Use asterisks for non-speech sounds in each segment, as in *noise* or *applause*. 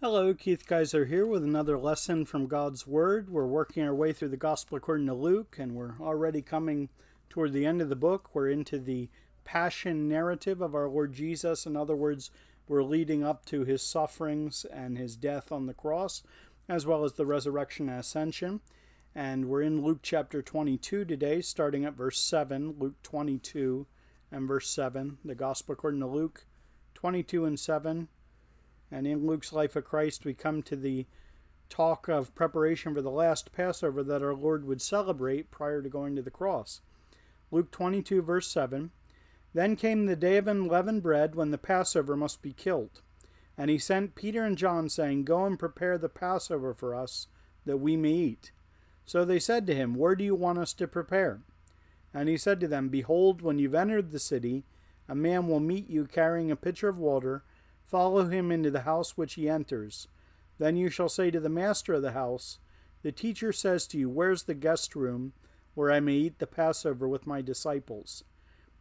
Hello, Keith Keyser here with another lesson from God's Word. We're working our way through the Gospel according to Luke, and we're already coming toward the end of the book. We're into the passion narrative of our Lord Jesus. In other words, we're leading up to his sufferings and his death on the cross, as well as the resurrection and ascension. And we're in Luke chapter 22 today, starting at verse 7. Luke 22 and verse 7. The Gospel according to Luke 22 and 7 and in Luke's Life of Christ, we come to the talk of preparation for the last Passover that our Lord would celebrate prior to going to the cross. Luke 22, verse 7 Then came the day of unleavened bread when the Passover must be killed. And he sent Peter and John, saying, Go and prepare the Passover for us, that we may eat. So they said to him, Where do you want us to prepare? And he said to them, Behold, when you've entered the city, a man will meet you carrying a pitcher of water Follow him into the house which he enters. Then you shall say to the master of the house, The teacher says to you, Where's the guest room where I may eat the Passover with my disciples?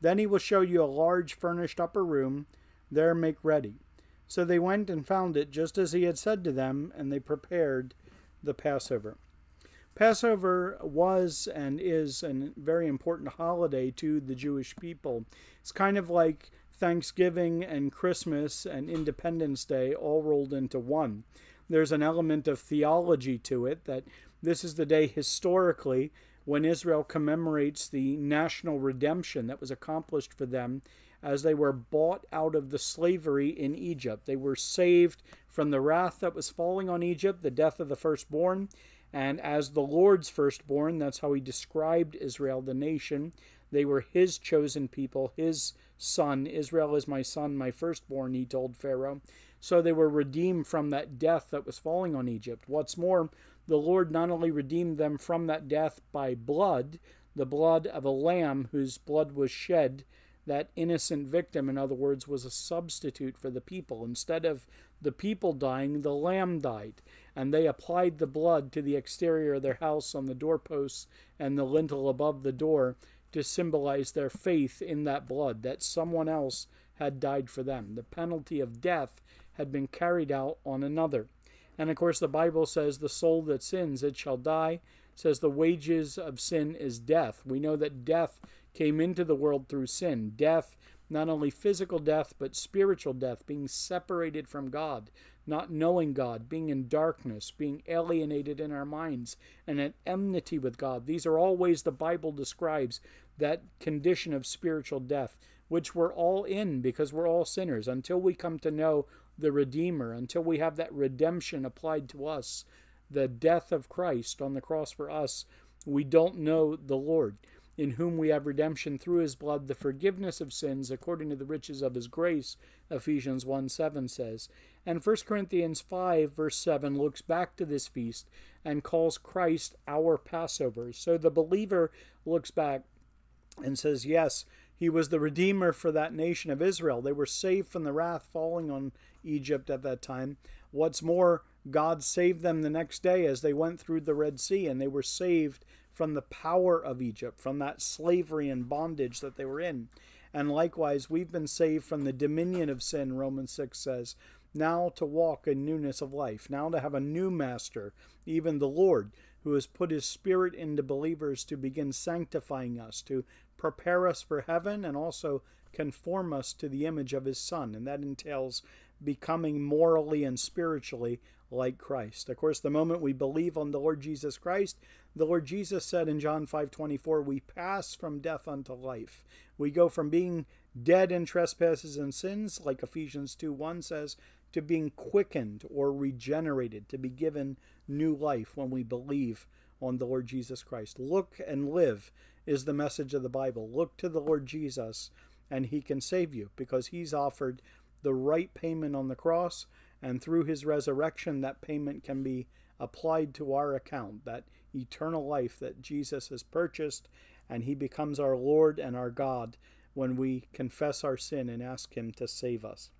Then he will show you a large furnished upper room. There make ready. So they went and found it just as he had said to them, and they prepared the Passover. Passover was and is a very important holiday to the Jewish people. It's kind of like Thanksgiving and Christmas and Independence Day all rolled into one. There's an element of theology to it that this is the day historically when Israel commemorates the national redemption that was accomplished for them as they were bought out of the slavery in Egypt. They were saved from the wrath that was falling on Egypt, the death of the firstborn, and as the Lord's firstborn, that's how he described Israel, the nation. They were his chosen people, his son. Israel is my son, my firstborn, he told Pharaoh. So they were redeemed from that death that was falling on Egypt. What's more, the Lord not only redeemed them from that death by blood, the blood of a lamb whose blood was shed, that innocent victim, in other words, was a substitute for the people. Instead of the people dying, the lamb died. And they applied the blood to the exterior of their house on the doorposts and the lintel above the door to symbolize their faith in that blood, that someone else had died for them. The penalty of death had been carried out on another. And of course, the Bible says, The soul that sins, it shall die. It says, The wages of sin is death. We know that death came into the world through sin. Death, not only physical death, but spiritual death, being separated from God, not knowing God, being in darkness, being alienated in our minds, and at enmity with God. These are all ways the Bible describes that condition of spiritual death, which we're all in because we're all sinners. Until we come to know the Redeemer, until we have that redemption applied to us, the death of Christ on the cross for us, we don't know the Lord in whom we have redemption through his blood, the forgiveness of sins according to the riches of his grace, Ephesians 1 7 says. And 1 Corinthians 5, verse 7, looks back to this feast and calls Christ our Passover. So the believer looks back and says, Yes, he was the Redeemer for that nation of Israel. They were saved from the wrath falling on Egypt at that time. What's more, God saved them the next day as they went through the Red Sea, and they were saved from the power of Egypt, from that slavery and bondage that they were in. And likewise, we've been saved from the dominion of sin, Romans 6 says, now to walk in newness of life, now to have a new master, even the Lord, who has put his spirit into believers to begin sanctifying us, to prepare us for heaven, and also conform us to the image of his Son. And that entails becoming morally and spiritually like Christ. Of course, the moment we believe on the Lord Jesus Christ, the Lord Jesus said in John 5:24, we pass from death unto life. We go from being dead in trespasses and sins, like Ephesians 2:1 says, to being quickened or regenerated, to be given new life when we believe on the Lord Jesus Christ. Look and live is the message of the Bible. Look to the Lord Jesus and he can save you because he's offered the right payment on the cross and through his resurrection, that payment can be applied to our account, that eternal life that Jesus has purchased, and he becomes our Lord and our God when we confess our sin and ask him to save us.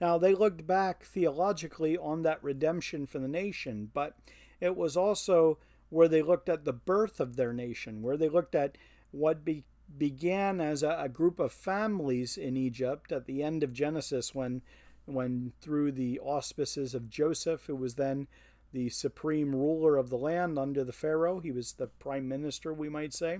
Now, they looked back theologically on that redemption for the nation, but it was also where they looked at the birth of their nation, where they looked at what be, began as a, a group of families in Egypt at the end of Genesis when when through the auspices of Joseph, who was then the supreme ruler of the land under the Pharaoh, he was the prime minister, we might say.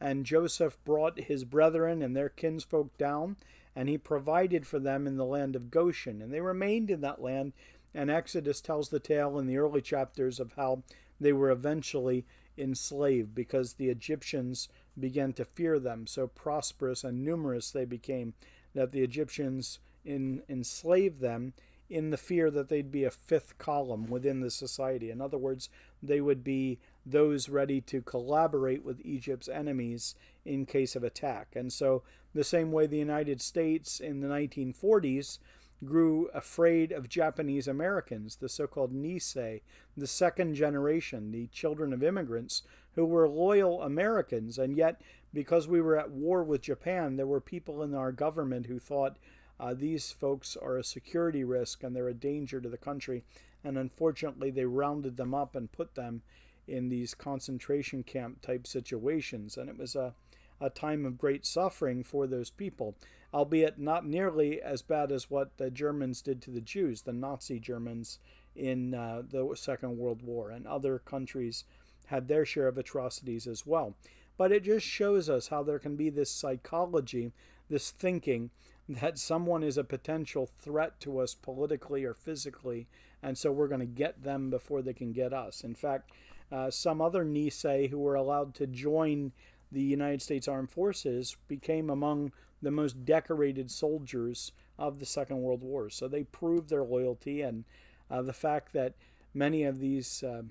And Joseph brought his brethren and their kinsfolk down, and he provided for them in the land of Goshen. And they remained in that land. And Exodus tells the tale in the early chapters of how they were eventually enslaved because the Egyptians began to fear them. So prosperous and numerous they became that the Egyptians in, enslaved them in the fear that they'd be a fifth column within the society. In other words, they would be those ready to collaborate with Egypt's enemies in case of attack. And so, the same way the United States in the 1940s grew afraid of Japanese Americans, the so called Nisei, the second generation, the children of immigrants who were loyal Americans. And yet, because we were at war with Japan, there were people in our government who thought uh, these folks are a security risk and they're a danger to the country. And unfortunately, they rounded them up and put them in these concentration camp type situations. And it was a, a time of great suffering for those people, albeit not nearly as bad as what the Germans did to the Jews, the Nazi Germans in uh, the Second World War. And other countries had their share of atrocities as well. But it just shows us how there can be this psychology, this thinking that someone is a potential threat to us politically or physically, and so we're going to get them before they can get us. In fact, uh, some other Nisei who were allowed to join the United States Armed Forces became among the most decorated soldiers of the Second World War. So they proved their loyalty, and uh, the fact that many of these uh,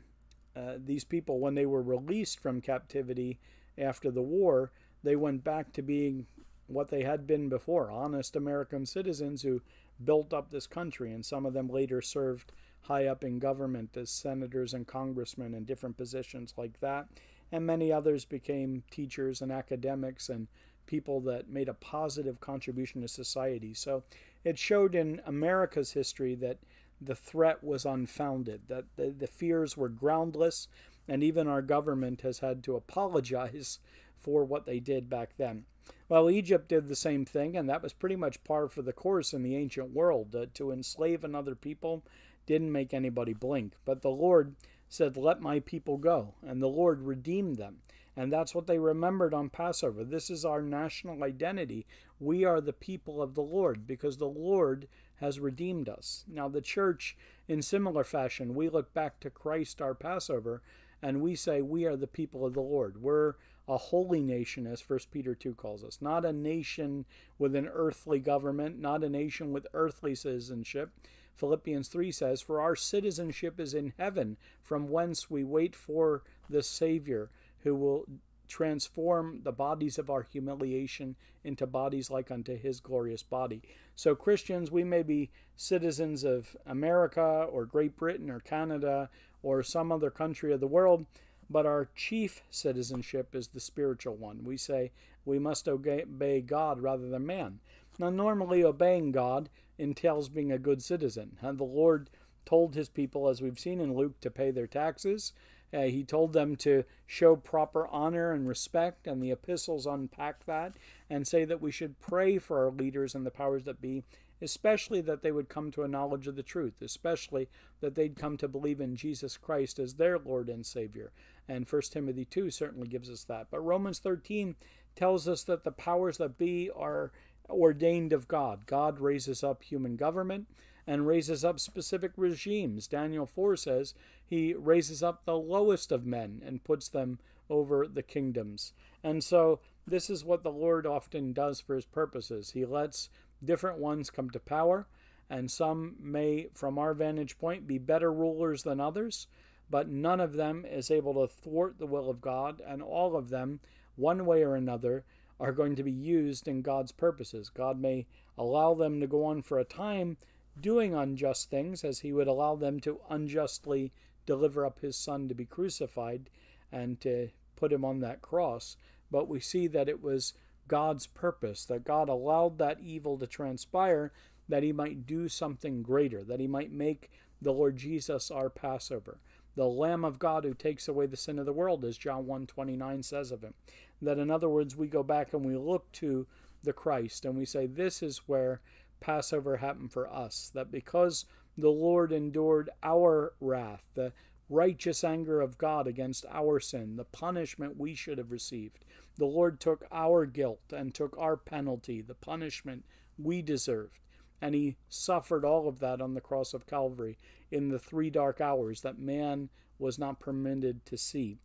uh these people, when they were released from captivity after the war, they went back to being what they had been before honest American citizens who built up this country, and some of them later served high up in government as senators and congressmen in different positions like that. And many others became teachers and academics and people that made a positive contribution to society. So it showed in America's history that the threat was unfounded, that the, the fears were groundless, and even our government has had to apologize *laughs* for what they did back then. Well, Egypt did the same thing, and that was pretty much par for the course in the ancient world. Uh, to enslave another people didn't make anybody blink. But the Lord said, Let my people go. And the Lord redeemed them. And that's what they remembered on Passover. This is our national identity. We are the people of the Lord because the Lord has redeemed us. Now, the church, in similar fashion, we look back to Christ, our Passover, and we say, We are the people of the Lord. We're a holy nation, as 1 Peter 2 calls us, not a nation with an earthly government, not a nation with earthly citizenship. Philippians 3 says, For our citizenship is in heaven, from whence we wait for the Savior, who will transform the bodies of our humiliation into bodies like unto his glorious body. So, Christians, we may be citizens of America or Great Britain or Canada or some other country of the world, but our chief citizenship is the spiritual one. We say we must obey God rather than man. Now, normally obeying God entails being a good citizen. And the Lord told his people, as we've seen in Luke, to pay their taxes. Uh, he told them to show proper honor and respect, and the epistles unpack that and say that we should pray for our leaders and the powers that be especially that they would come to a knowledge of the truth, especially that they'd come to believe in Jesus Christ as their Lord and Savior. And 1 Timothy 2 certainly gives us that. But Romans 13 tells us that the powers that be are ordained of God. God raises up human government and raises up specific regimes. Daniel 4 says he raises up the lowest of men and puts them over the kingdoms. And so this is what the Lord often does for his purposes. He lets different ones come to power, and some may, from our vantage point, be better rulers than others, but none of them is able to thwart the will of God, and all of them, one way or another, are going to be used in God's purposes. God may allow them to go on for a time doing unjust things, as He would allow them to unjustly deliver up His Son to be crucified and to put Him on that cross. But we see that it was God's purpose, that God allowed that evil to transpire that he might do something greater, that he might make the Lord Jesus our Passover, the Lamb of God who takes away the sin of the world, as John 1:29 says of him. That in other words, we go back and we look to the Christ and we say, This is where Passover happened for us, that because the Lord endured our wrath, the righteous anger of God against our sin, the punishment we should have received. The Lord took our guilt and took our penalty, the punishment we deserved. And he suffered all of that on the cross of Calvary in the three dark hours that man was not permitted to see.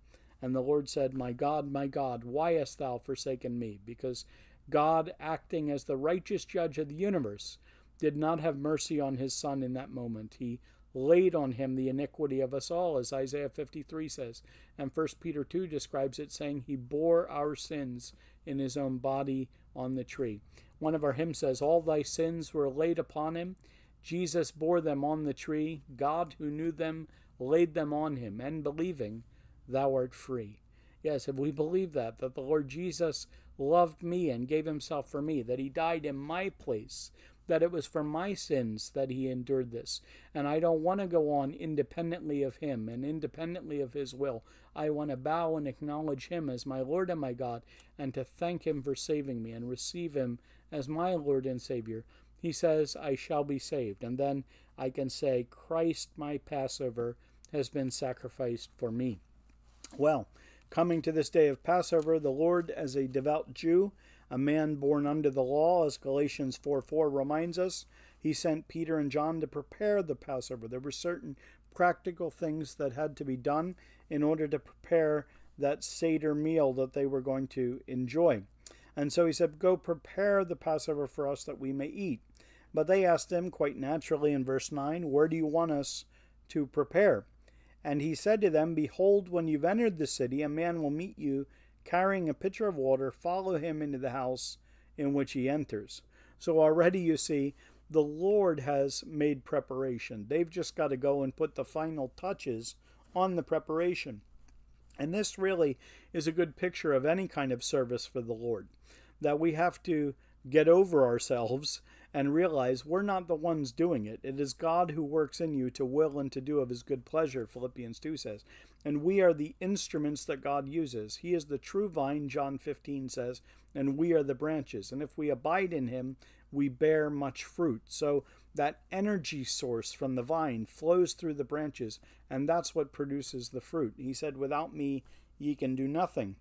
And the Lord said, My God, my God, why hast thou forsaken me? Because God, acting as the righteous judge of the universe, did not have mercy on his son in that moment. He laid on him the iniquity of us all, as Isaiah 53 says. And 1 Peter 2 describes it, saying, He bore our sins in his own body on the tree. One of our hymns says, All thy sins were laid upon him. Jesus bore them on the tree. God, who knew them, laid them on him. And believing, thou art free. Yes, if we believe that, that the Lord Jesus loved me and gave himself for me, that he died in my place, that it was for my sins that he endured this. And I don't want to go on independently of him and independently of his will. I want to bow and acknowledge him as my Lord and my God and to thank him for saving me and receive him as my Lord and Savior. He says, I shall be saved. And then I can say, Christ, my Passover, has been sacrificed for me. Well, coming to this day of Passover, the Lord, as a devout Jew, a man born under the law, as Galatians 4 4 reminds us. He sent Peter and John to prepare the Passover. There were certain practical things that had to be done in order to prepare that Seder meal that they were going to enjoy. And so he said, Go prepare the Passover for us that we may eat. But they asked him, quite naturally in verse 9, Where do you want us to prepare? And he said to them, Behold, when you've entered the city, a man will meet you carrying a pitcher of water, follow him into the house in which he enters. So already you see, the Lord has made preparation. They've just got to go and put the final touches on the preparation. And this really is a good picture of any kind of service for the Lord. That we have to get over ourselves and realize we're not the ones doing it. It is God who works in you to will and to do of his good pleasure, Philippians 2 says. And we are the instruments that God uses. He is the true vine, John 15 says, and we are the branches. And if we abide in him, we bear much fruit. So that energy source from the vine flows through the branches, and that's what produces the fruit. He said, Without me, ye can do nothing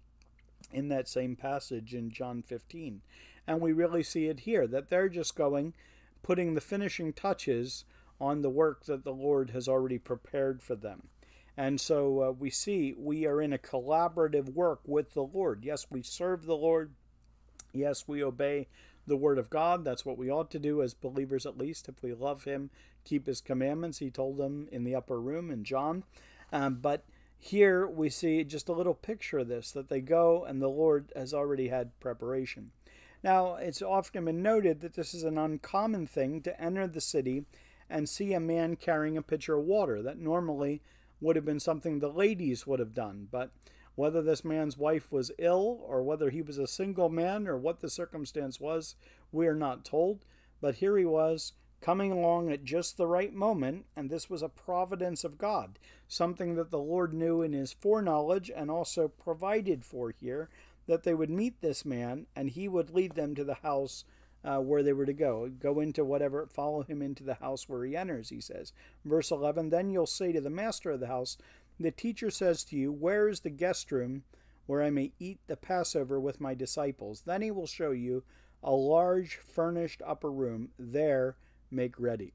in that same passage in John 15. And we really see it here that they're just going, putting the finishing touches on the work that the Lord has already prepared for them. And so uh, we see we are in a collaborative work with the Lord. Yes, we serve the Lord. Yes, we obey the Word of God. That's what we ought to do as believers, at least. If we love Him, keep His commandments. He told them in the upper room in John. Um, but here we see just a little picture of this that they go and the Lord has already had preparation. Now, it's often been noted that this is an uncommon thing to enter the city and see a man carrying a pitcher of water. That normally would have been something the ladies would have done. But whether this man's wife was ill, or whether he was a single man, or what the circumstance was, we are not told. But here he was, coming along at just the right moment, and this was a providence of God, something that the Lord knew in his foreknowledge and also provided for here that they would meet this man and he would lead them to the house uh, where they were to go. Go into whatever, follow him into the house where he enters, he says. Verse 11 Then you'll say to the master of the house, The teacher says to you, Where is the guest room where I may eat the Passover with my disciples? Then he will show you a large furnished upper room. There make ready.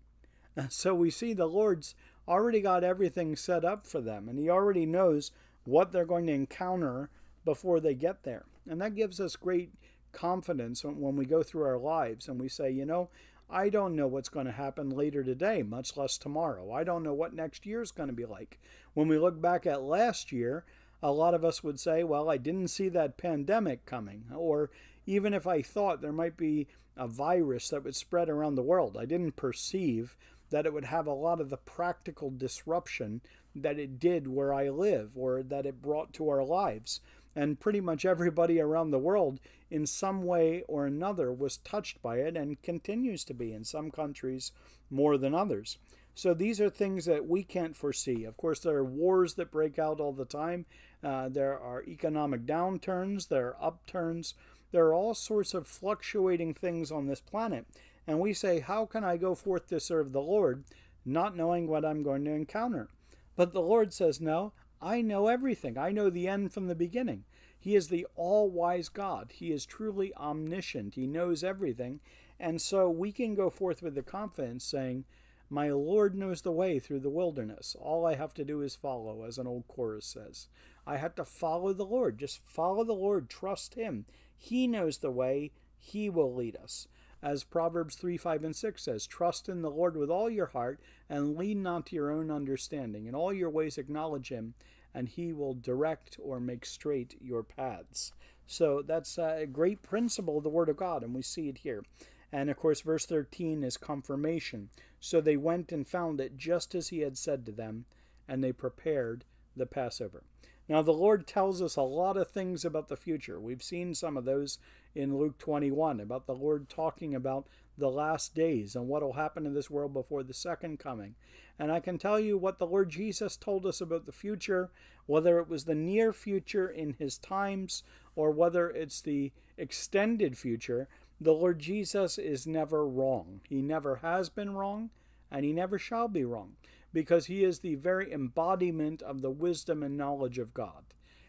*laughs* So we see the Lord's already got everything set up for them, and he already knows what they're going to encounter before they get there. And that gives us great confidence when we go through our lives and we say, you know, I don't know what's going to happen later today, much less tomorrow. I don't know what next year is going to be like. When we look back at last year, a lot of us would say, well, I didn't see that pandemic coming. Or even if I thought there might be a virus that would spread around the world, I didn't perceive that it would have a lot of the practical disruption that it did where I live or that it brought to our lives and pretty much everybody around the world in some way or another was touched by it and continues to be in some countries more than others. So these are things that we can't foresee. Of course, there are wars that break out all the time. Uh, there are economic downturns. There are upturns. There are all sorts of fluctuating things on this planet. And we say, How can I go forth to serve the Lord, not knowing what I'm going to encounter? But the Lord says, No, I know everything. I know the end from the beginning. He is the all wise God. He is truly omniscient. He knows everything. And so we can go forth with the confidence saying, My Lord knows the way through the wilderness. All I have to do is follow, as an old chorus says. I have to follow the Lord. Just follow the Lord. Trust Him. He knows the way. He will lead us. As Proverbs 3 5 and 6 says, Trust in the Lord with all your heart and lean not to your own understanding. In all your ways acknowledge Him, and He will direct or make straight your paths. So that's a great principle of the Word of God, and we see it here. And of course, verse 13 is confirmation. So they went and found it just as He had said to them, and they prepared the Passover. Now, the Lord tells us a lot of things about the future. We've seen some of those in Luke 21 about the Lord talking about the last days and what will happen in this world before the second coming. And I can tell you what the Lord Jesus told us about the future, whether it was the near future in his times or whether it's the extended future. The Lord Jesus is never wrong. He never has been wrong, and he never shall be wrong because he is the very embodiment of the wisdom and knowledge of God.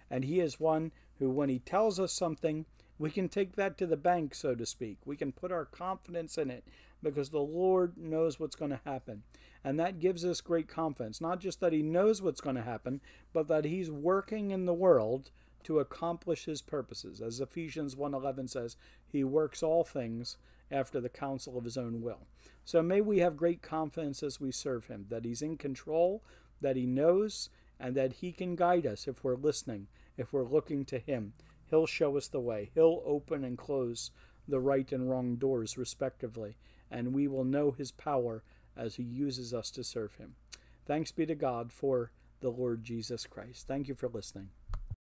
And he is one who, when he tells us something, we can take that to the bank, so to speak. We can put our confidence in it because the Lord knows what's going to happen. And that gives us great confidence. Not just that he knows what's going to happen, but that he's working in the world to accomplish his purposes. As Ephesians 1:11 says, he works all things after the counsel of his own will. So may we have great confidence as we serve him, that he's in control, that he knows, and that he can guide us if we're listening, if we're looking to him. He'll show us the way. He'll open and close the right and wrong doors, respectively, and we will know his power as he uses us to serve him. Thanks be to God for the Lord Jesus Christ. Thank you for listening.